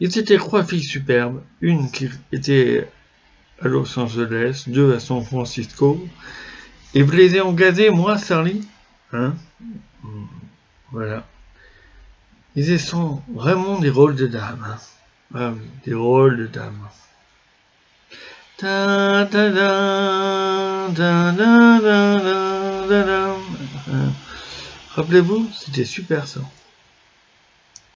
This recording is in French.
Ils étaient trois filles superbes, une qui était à Los Angeles, deux à San Francisco, et vous les avez engagés, moi, Charlie hein. hmm, Voilà. Ils sont vraiment des rôles de dames. Hein. Ah des rôles de dames. Rappelez-vous, c'était super ça.